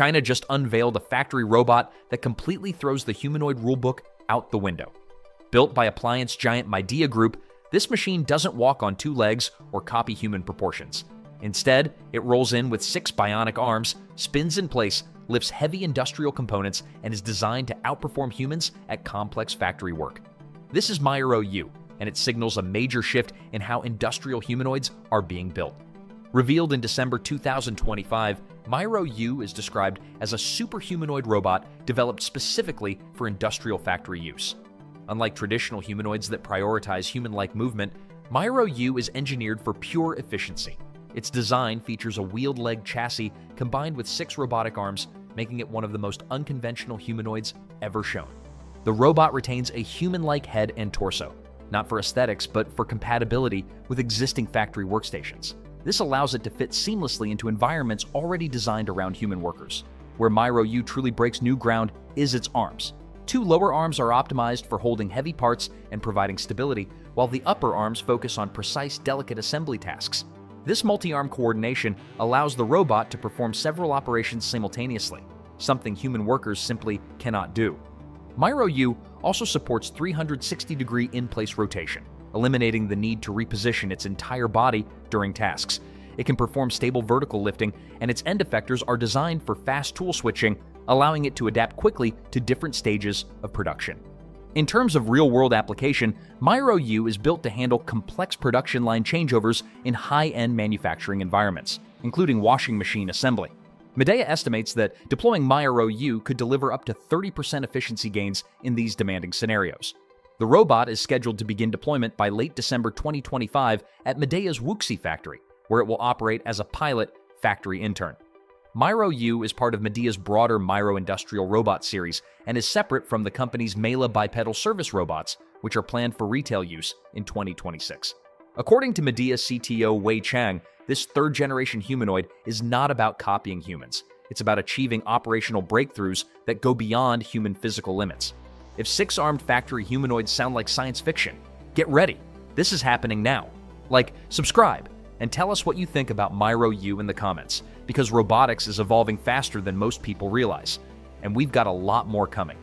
China just unveiled a factory robot that completely throws the humanoid rulebook out the window. Built by appliance giant Midea Group, this machine doesn't walk on two legs or copy human proportions. Instead, it rolls in with six bionic arms, spins in place, lifts heavy industrial components, and is designed to outperform humans at complex factory work. This is MIRO U, and it signals a major shift in how industrial humanoids are being built. Revealed in December 2025, MIRO U is described as a superhumanoid robot developed specifically for industrial factory use. Unlike traditional humanoids that prioritize human like movement, MIRO U is engineered for pure efficiency. Its design features a wheeled leg chassis combined with six robotic arms, making it one of the most unconventional humanoids ever shown. The robot retains a human like head and torso, not for aesthetics, but for compatibility with existing factory workstations. This allows it to fit seamlessly into environments already designed around human workers. Where MIRO U truly breaks new ground is its arms. Two lower arms are optimized for holding heavy parts and providing stability, while the upper arms focus on precise, delicate assembly tasks. This multi-arm coordination allows the robot to perform several operations simultaneously, something human workers simply cannot do. MIRO U also supports 360-degree in-place rotation, eliminating the need to reposition its entire body during tasks. It can perform stable vertical lifting, and its end effectors are designed for fast tool switching, allowing it to adapt quickly to different stages of production. In terms of real world application, MIRO U is built to handle complex production line changeovers in high end manufacturing environments, including washing machine assembly. Midea estimates that deploying MIRO U could deliver up to 30% efficiency gains in these demanding scenarios. The robot is scheduled to begin deployment by late December 2025 at Midea's Wuxi factory, where it will operate as a pilot factory intern. MIRO U is part of Midea's broader MIRO Industrial Robot series and is separate from the company's Mela bipedal service robots, which are planned for retail use in 2026. According to Midea CTO Wei Chang, this third generation humanoid is not about copying humans. It's about achieving operational breakthroughs that go beyond human physical limits. If six armed factory humanoids sound like science fiction, get ready. This is happening now. Like, subscribe, and tell us what you think about MIRO U in the comments, because robotics is evolving faster than most people realize, and we've got a lot more coming.